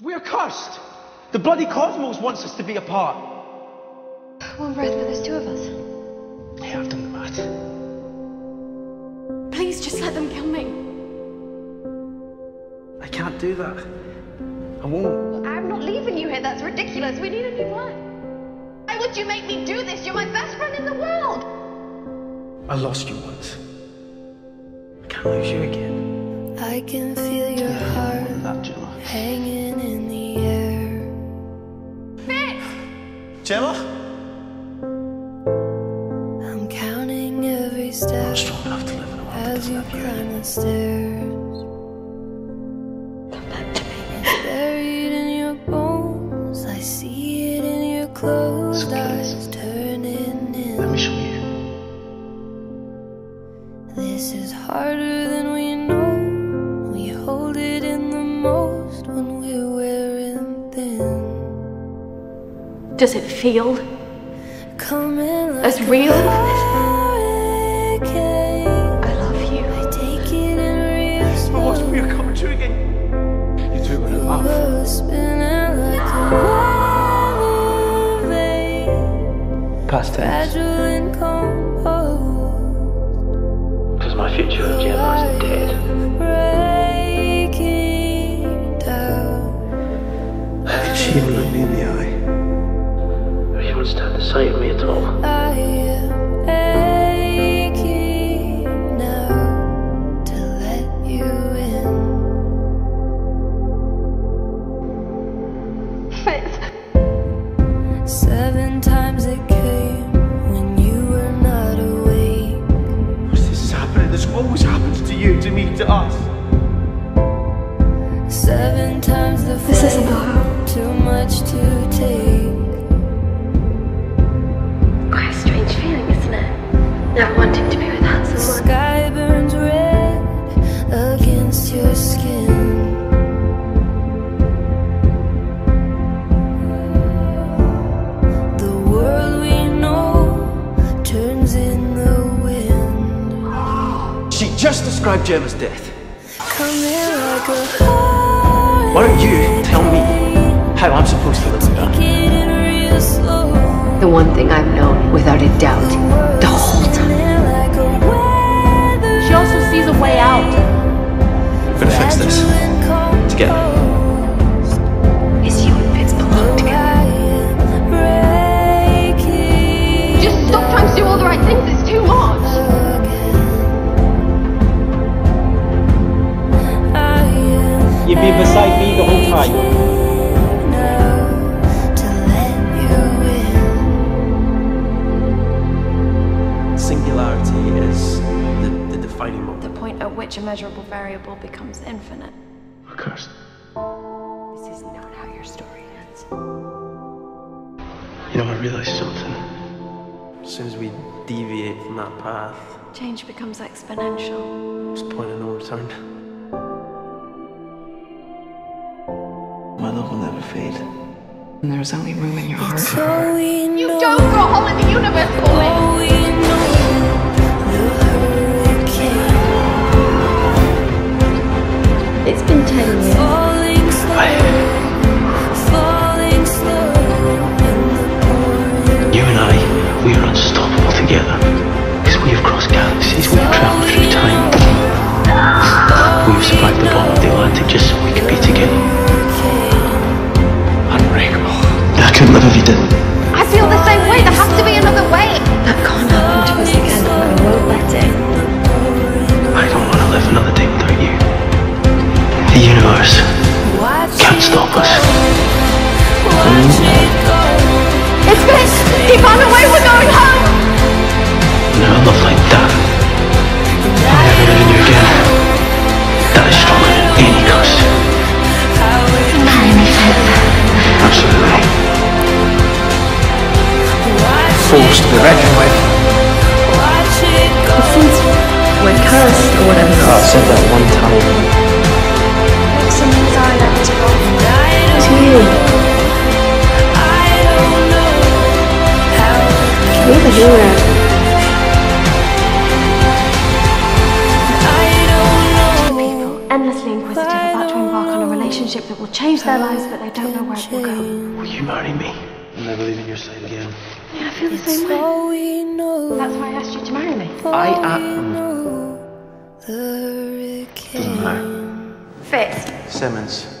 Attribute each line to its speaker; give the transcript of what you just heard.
Speaker 1: We're cursed! The bloody cosmos wants us to be apart.
Speaker 2: One breath, earth, but there's two of us.
Speaker 1: Hey, I've done the math.
Speaker 2: Please just let them kill me.
Speaker 1: I can't do that. I won't.
Speaker 2: I'm not leaving you here. That's ridiculous. We need a new plan. Why would you make me do this? You're my best friend in the world.
Speaker 1: I lost you once. I can't lose you again.
Speaker 3: I can feel your heart
Speaker 1: That, Jemma.
Speaker 3: Hanging in the air.
Speaker 1: Jemma?
Speaker 3: I'm counting every
Speaker 1: I'm
Speaker 3: step
Speaker 1: strong enough to live in a world
Speaker 3: as you climb the stairs. Wearing thin.
Speaker 2: Does it feel
Speaker 3: Coming like
Speaker 2: as real?
Speaker 3: hurricane.
Speaker 2: I love you.
Speaker 3: I take it in real slow.
Speaker 1: we are coming true again. You two were in love.
Speaker 3: We're spinning like a
Speaker 1: Past tense.
Speaker 3: fragile and composed.
Speaker 1: Because my future with Jemma is dead. She even look me in the eye? She Or even stand aside of me at all?
Speaker 3: I am aching now to let you in.
Speaker 2: Fitz!
Speaker 3: Seven times it came when you were not awake.
Speaker 1: This is happening. This always happens to you, to me, to us.
Speaker 3: Seven times the
Speaker 2: This isn't
Speaker 3: flame,
Speaker 2: our-
Speaker 3: too much to take.
Speaker 2: Quite a strange feeling, isn't it? Never wanting to be without
Speaker 3: The sky burns red against your skin. The world we know turns in the wind.
Speaker 1: She just described Jemma's death.
Speaker 3: Coming like a.
Speaker 1: Why don't you tell me
Speaker 4: known without a doubt the whole time.
Speaker 3: Spinning like a weather
Speaker 2: She also sees a way out.
Speaker 1: We're gonna fix this. Together.
Speaker 4: Is you and Fitz belong together.
Speaker 2: Just stop trying to do all the right things. It's too much.
Speaker 5: You've been beside me the whole time.
Speaker 2: At which a measurable variable becomes infinite.
Speaker 1: We're.
Speaker 4: This is not how your story ends.
Speaker 1: You know, I realised something. As soon as we deviate from that path,
Speaker 2: Change becomes exponential.
Speaker 1: it's point of no return. My love will never fade.
Speaker 4: And there's only room in your heart.
Speaker 2: You don't go a hole in the universe for It's been ten years.
Speaker 3: The
Speaker 1: universe can't stop us.
Speaker 2: It's Fitz. He found a way. We're going home.
Speaker 1: No, a love like that. I'm never living you again. That is stronger than any curse.
Speaker 2: Marry me, Fitz.
Speaker 1: Absolutely. Forced to be reckoned
Speaker 2: endlessly inquisitive about to embark on a relationship that will change
Speaker 4: change their lives, but they don't know where it will go.
Speaker 1: Will you marry me? I'll never leave in your sight again.
Speaker 4: Yeah, I feel the same way.
Speaker 3: all we know.
Speaker 4: That's why I asked you to marry me.
Speaker 1: I am.
Speaker 3: know the
Speaker 1: Doesn't matter.
Speaker 4: Fitz,
Speaker 1: Simmons.